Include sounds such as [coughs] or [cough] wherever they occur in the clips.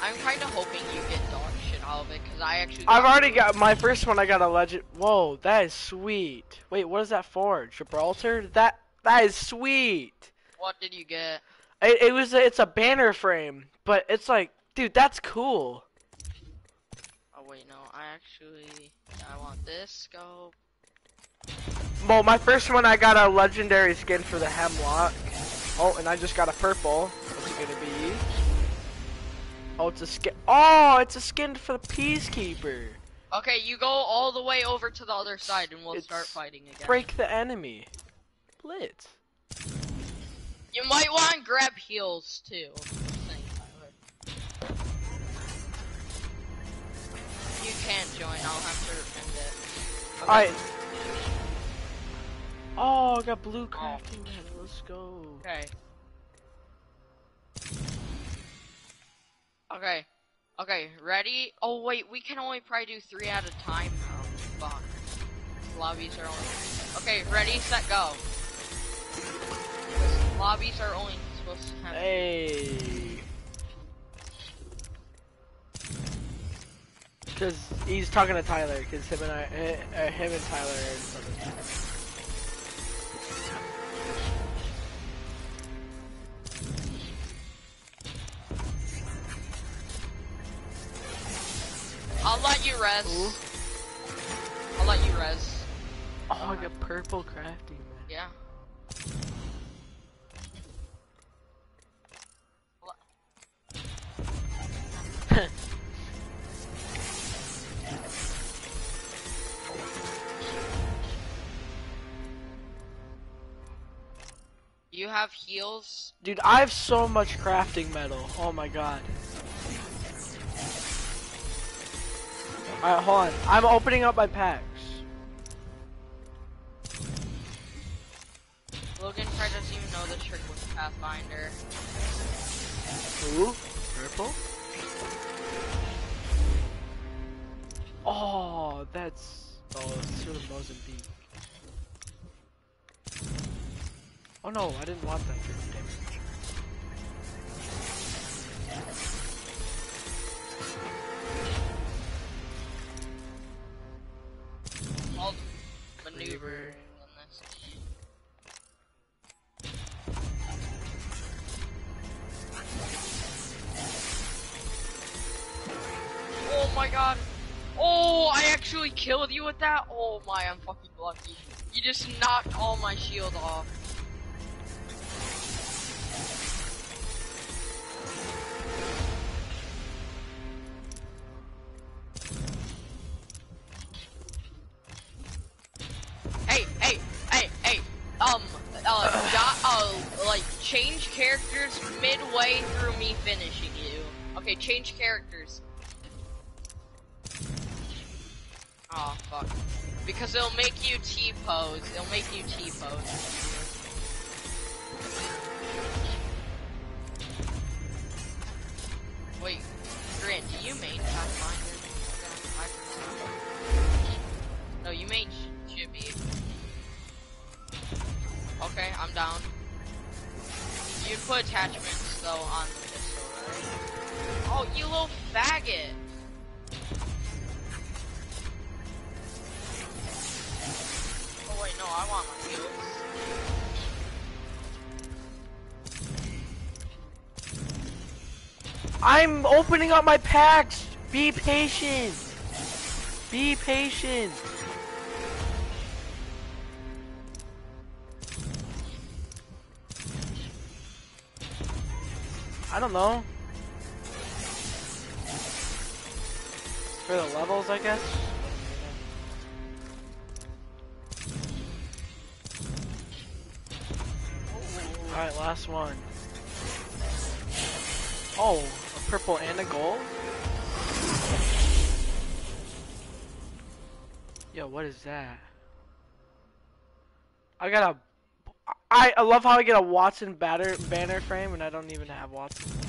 I'm kind of hoping you get dog shit out of it, because I actually. I've already got my first one. I got a legend. Whoa, that is sweet. Wait, what is that for? Gibraltar? That that is sweet. What did you get? It, it was. A, it's a banner frame, but it's like, dude, that's cool. Oh wait, no, I actually, I want this scope. Well, my first one, I got a legendary skin for the Hemlok. Oh, and I just got a purple. What's it gonna be? Oh, it's a skin. Oh, it's a skin for the Peacekeeper. Okay, you go all the way over to the other side, and we'll It's start fighting again. Break the enemy. Blitz. You might want to grab heals too. You can't join. I'll have to end it. Okay. Alright. Oh, I got blue oh. crafting. metal. Let's go. Okay. Okay. Okay, ready? Oh wait, we can only probably do three at a time now. Fuck. Lobbies are only. Okay, ready, set, go. Lobbies are only supposed to have. Hey. Cause he's talking to Tyler. Cause him and I, uh, him and Tyler I'll let you res. Ooh. I'll let you res. Oh, I got purple crafting. Man. Yeah. [laughs] You have heals. Dude, I have so much crafting metal. Oh my god. Alright, hold on. I'm opening up my packs. Logan probably doesn't even know the trick with Pathfinder. Ooh, purple. Oh, that's oh, it's sort of Mozambique. Oh no, I didn't want that for damage. All maneuvering. Oh my god. Oh, I actually killed you with that? Oh my, I'm fucking lucky. You just knocked all my shield off. Okay, change characters. Oh, fuck. Because it'll make you T-pose. It'll make you T-pose. Wait, Grant, do you main Pathfinder? No, you main Ch- Chibi. Okay, I'm down. You put attachments, though, on the pistol, right? Oh, you little faggot! Oh wait, no, I want my heals. I'm opening up my packs. Be patient. Be patient. I don't know. For the levels, I guess. Alright, last one. Oh, a purple and a gold? Yo, what is that? I got a. I, I love how I get a Wattson batter, banner frame and I don't even have Wattson.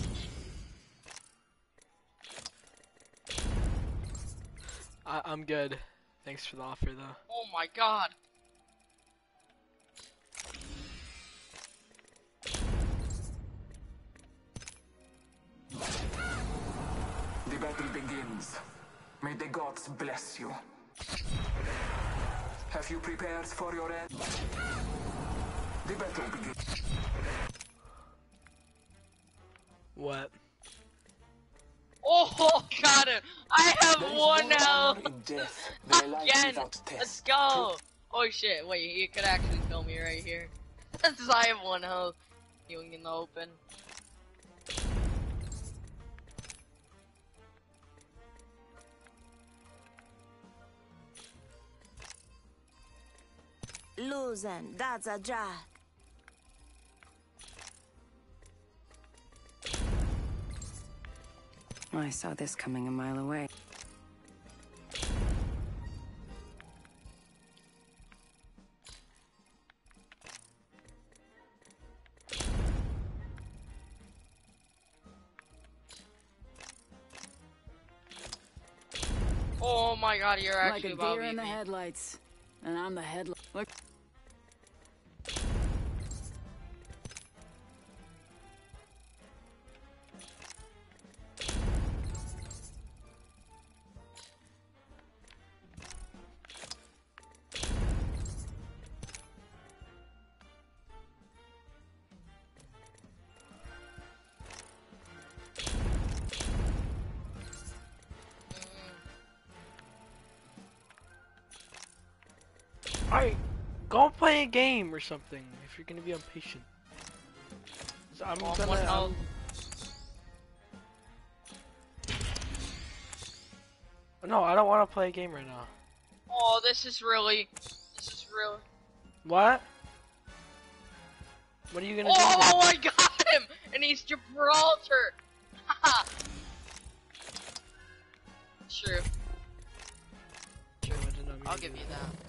I, I'm good. Thanks for the offer though. Oh my god. The battle begins. May the gods bless you. Have you prepared for your end? The battle begins. What? Oh, got him! I have There is one more health! honor in death than a life Again! Let's go! Oh shit, wait, you could actually kill me right here. [laughs] Since I have one health. Healing in the open. Losing, that's a jack. I saw this coming a mile away. Oh my god, you're Like actually a deer in the me. headlights. And I'm the headlight. Alright, go play a game or something if you're gonna be impatient. So I'm Oh, gonna. I'm- um, no, I don't want to play a game right now. Oh, this is really, this is really. What? What are you gonna do? Oh, [laughs] I got him, and he's Gibraltar. Haha. [laughs] True, do? I did not mean I'll give you that.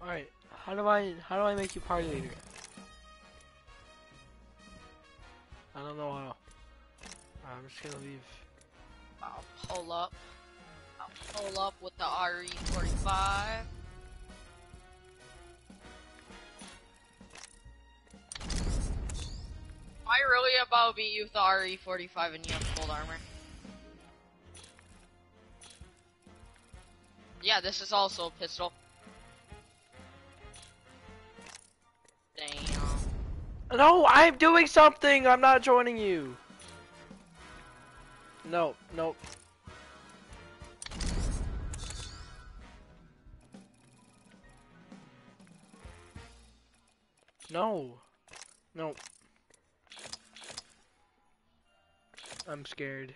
Alright, how do I how do I make you party leader? I don't know how. I'm just gonna leave. I'll pull up. I'll pull up with the RE45. Am I really about to beat you with the RE45 and you have full armor? Yeah, this is also a pistol. No, I'm doing something. I'm not joining you. No, no. No. No. I'm scared.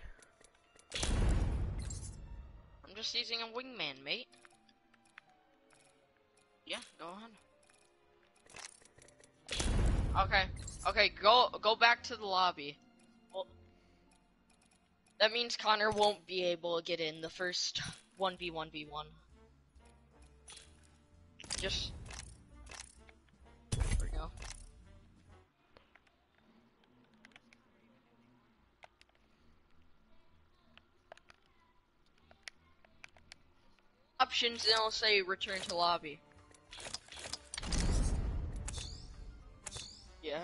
I'm just using a wingman, mate. Yeah, go on. Okay, okay, go go back to the lobby. Well, that means Connor won't be able to get in the first one v one v one. Just there we go. Options, and it'll say return to lobby. Yeah.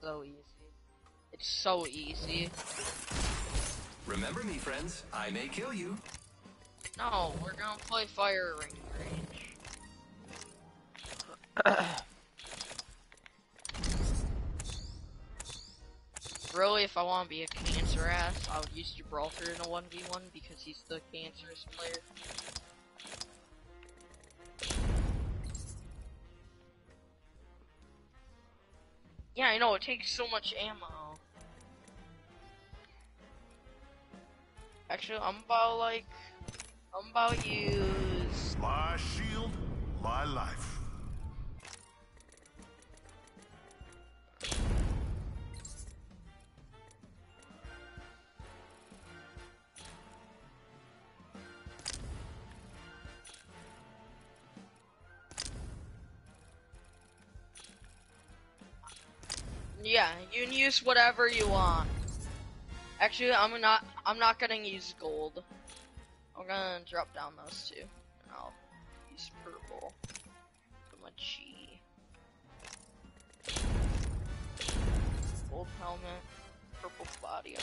So easy. It's so easy. Remember me, friends. I may kill you. No, we're gonna play firing range. [coughs] Really, if I want to be a cancer ass, I would use Gibraltar in a 1v1 because he's the cancerous player. Yeah, I know, it takes so much ammo. Actually, I'm about like, I'm about use. My shield, my life. Yeah, you can use whatever you want. Actually, I'm not. I'm not gonna use gold. I'm gonna drop down those two, and I'll use purple for my G. Gold helmet, purple body.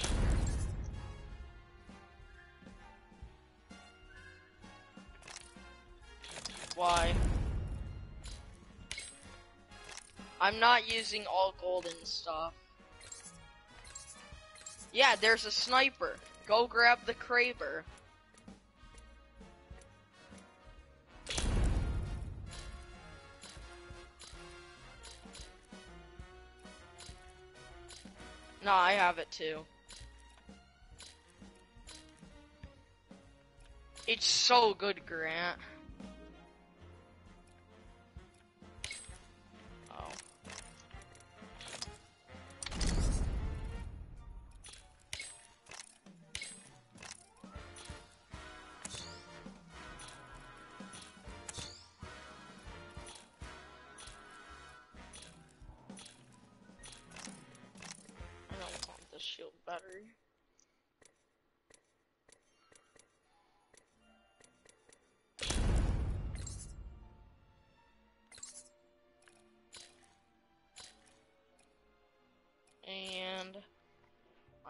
Why? I'm not using all golden stuff. Yeah, there's a sniper. Go grab the Kraber. No, I have it too. It's so good, Grant.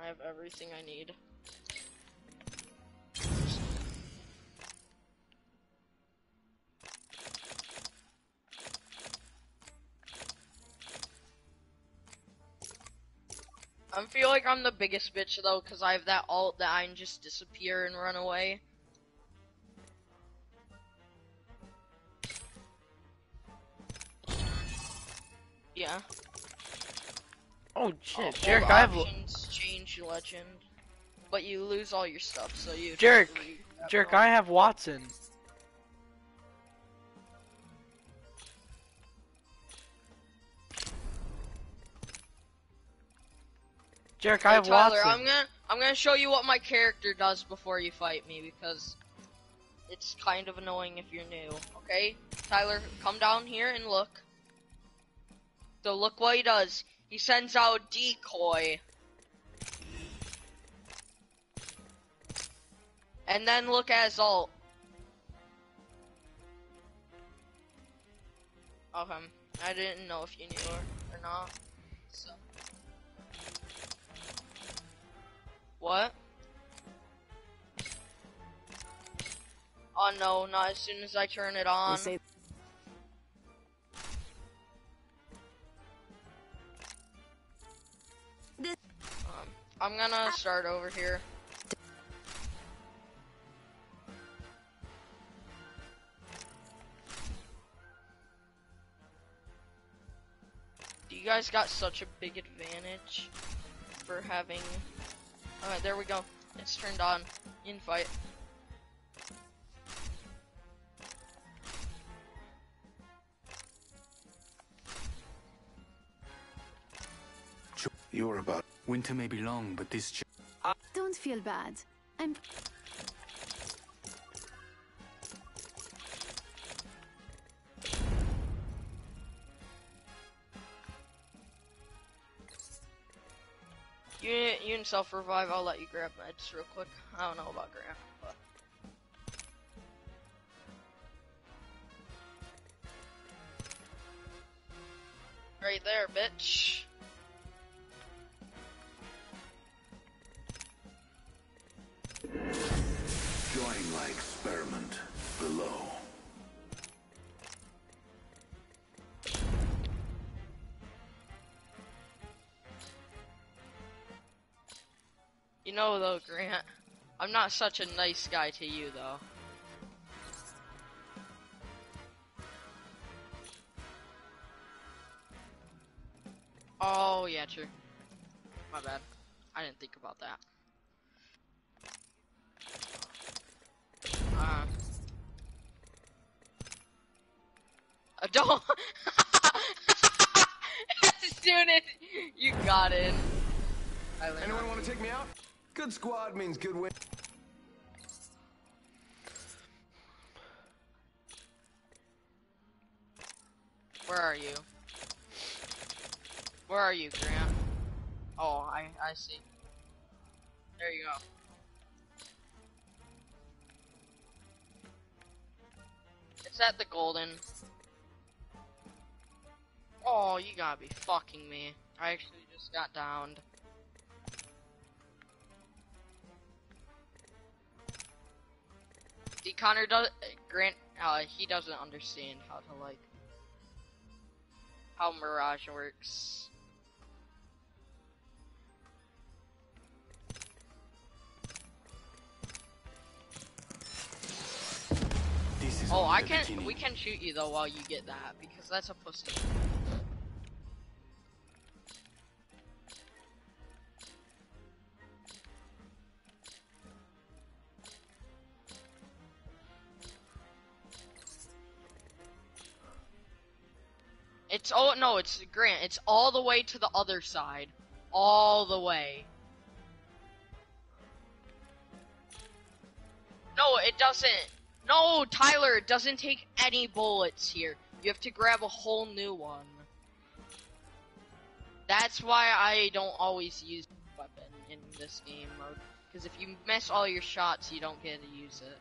I have everything I need. I feel like I'm the biggest bitch though, cause I have that alt that I can just disappear and run away. Yeah. Oh shit, Jarek, I have options legend, but you lose all your stuff, so you. Jarek, just leave that Jarek, role. I have Wattson. Jarek, I Hey, have Tyler, Wattson. I'm gonna I'm gonna show you what my character does before you fight me because it's kind of annoying if you're new. Okay, Tyler, come down here and look. So look what he does. He sends out decoy. And then look at his ult. Okay, I didn't know if you knew or, or not. So. What? Oh no, not as soon as I turn it on. Um, I'm gonna start over here. Guys got such a big advantage for having. Alright, there we go. It's turned on. In fight. You're about. Winter may be long, but this ch- Don't feel bad. I'm You self revive. I'll let you grab meds real quick. I don't know about Grant, but. Right there, bitch. Know though, Grant, I'm not such a nice guy to you though. Oh yeah, true. My bad. I didn't think about that. Uh, [laughs] uh, don't. [laughs] as you got in. Anyone want to take me out? Good squad means good win. Where are you? Where are you, Grant? Oh, I I see. There you go. Set the golden. Oh, you gotta be fucking me. I actually just got downed. See, Connor does Grant. Uh, he doesn't understand how to like how Mirage works. Oh, I can. beginning. We can shoot you though while you get that because that's a pussy. It's Grant. It's all the way to the other side, all the way. No, it doesn't. No, Tyler, it doesn't take any bullets here. You have to grab a whole new one. That's why I don't always use weapon in this game mode. Because if you miss all your shots, you don't get to use it.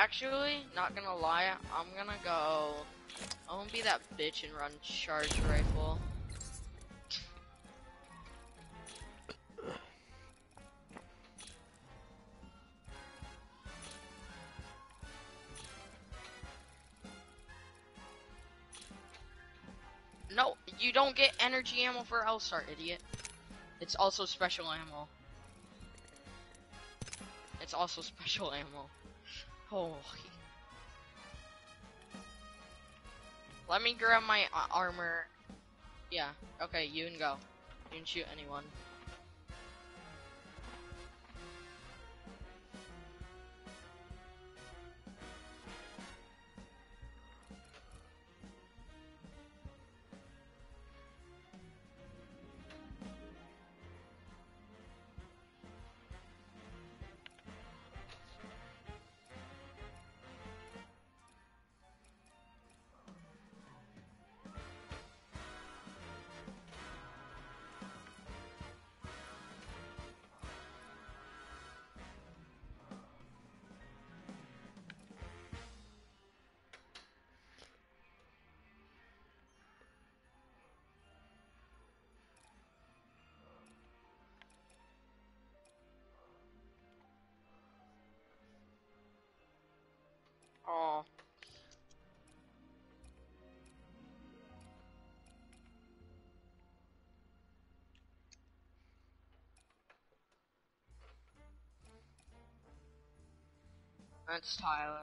Actually, not gonna lie, I'm gonna go. I'm gonna be that bitch and run charge rifle. No, you don't get energy ammo for L-Star, idiot. It's also special ammo. It's also special ammo. Oh. Let me grab my armor. Yeah, okay, you can go. You can shoot anyone. That's Tyler.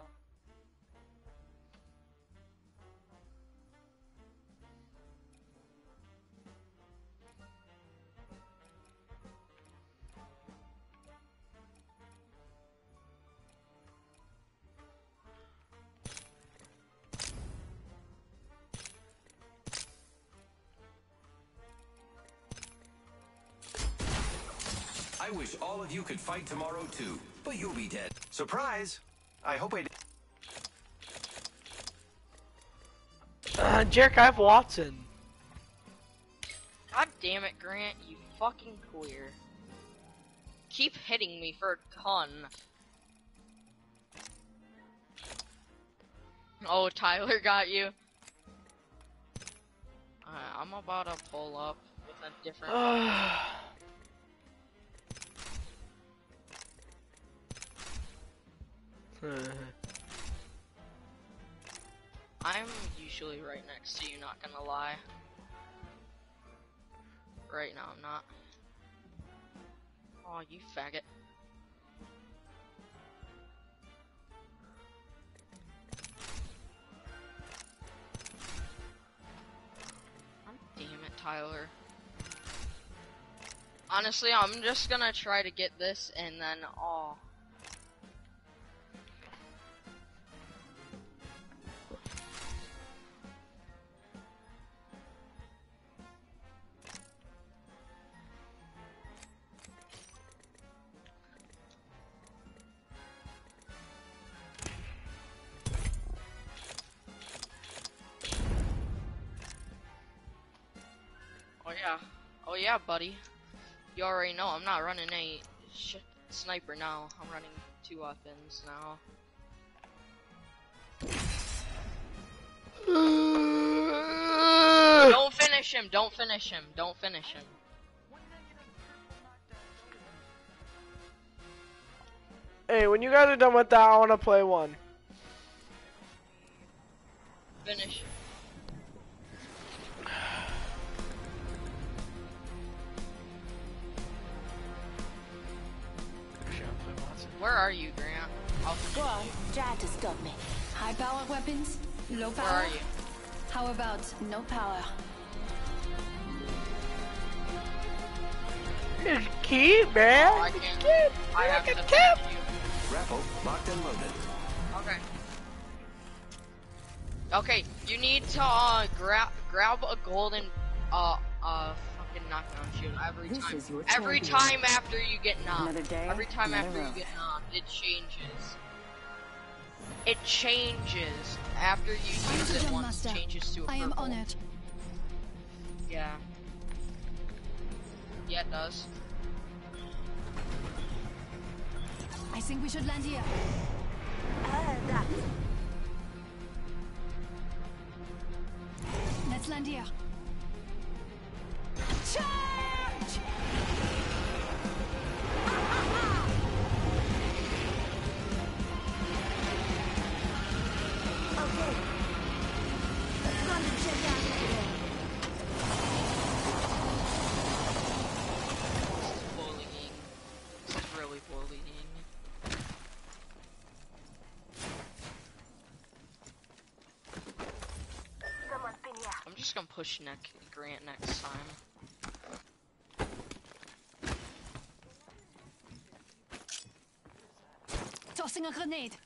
I wish all of you could fight tomorrow too, but you'll be dead. Surprise! I hope I did. Uh, Jerk, I have Wattson. God damn it, Grant, you fucking queer. Keep hitting me for a ton. Oh, Tyler got you. Alright, I'm about to pull up with a different. [sighs] Mm-hmm. I'm usually right next to you, not gonna lie. Right now, I'm not. Oh, you faggot. Damn it, Tyler. Honestly, I'm just gonna try to get this and then, oh. Buddy. You already know I'm not running a sniper now. I'm running two weapons now. Don't finish him. Don't finish him. Don't finish him. Hey, when you guys are done with that, I want to play one. Man. Oh, I Just can't. keep. I have Look to at finish Grapple locked and loaded. Okay. Okay, you need to uh, grab grab a golden uh uh fucking knockdown shield every This time. Every champion. time after you get knocked. Another day, every time after row. you get knocked, it changes. It changes after you use the it Jump once. Master. It changes to a I am purple. honored. Yeah. Yeah, it does. I think we should land here. Uh, that. Let's land here. Okay. Just gonna push neck Grant next time. Tossing a grenade.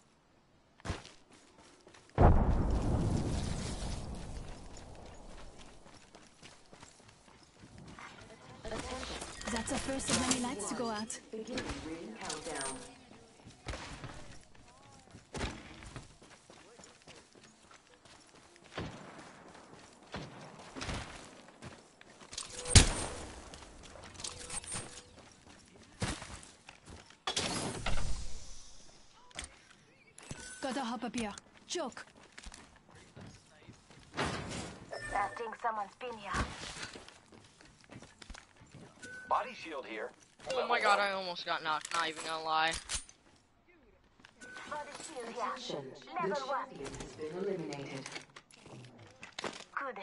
That's a first of many lights to go out. Gotta hop. Joke. I think someone's been here. Body shield here. Oh my god, I almost got knocked, not even gonna lie. Body shield here. Level one. Good.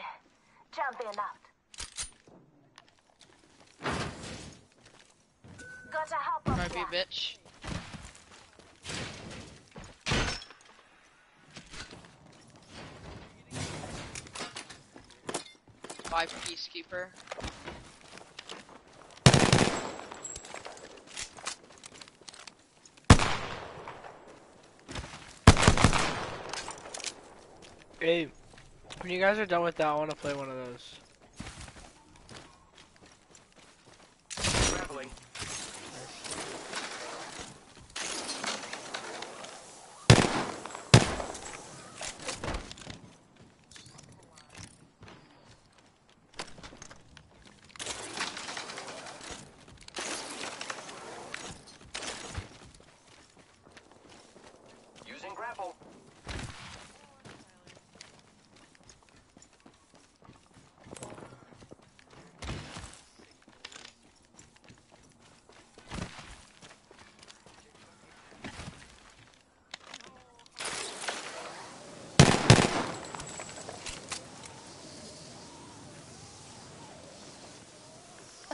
Jumping out. Gotta hop up Might be here. bitch. Peacekeeper. Hey, when you guys are done with that, I want to play one of those.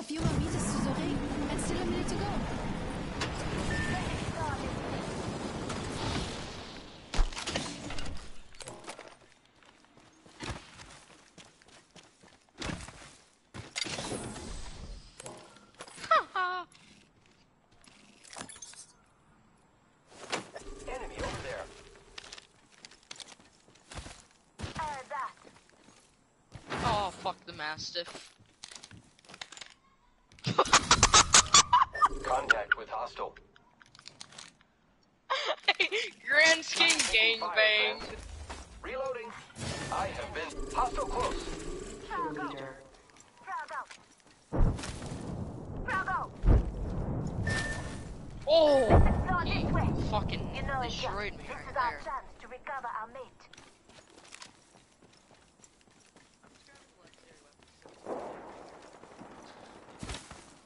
A few more meters to the ring, and still a minute to go. Enemy thing. Reloading. I have been hostile close. Leader. Bravo. Oh! He fucking you know destroyed me right there.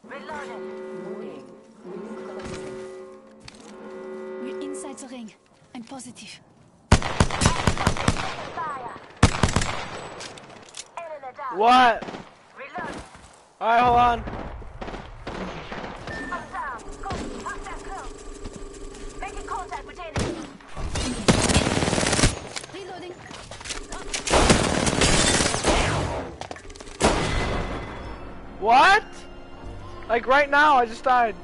Reloading. We're inside the ring. I'm positive. What? Alright, hold on. What? Like right now, I just died.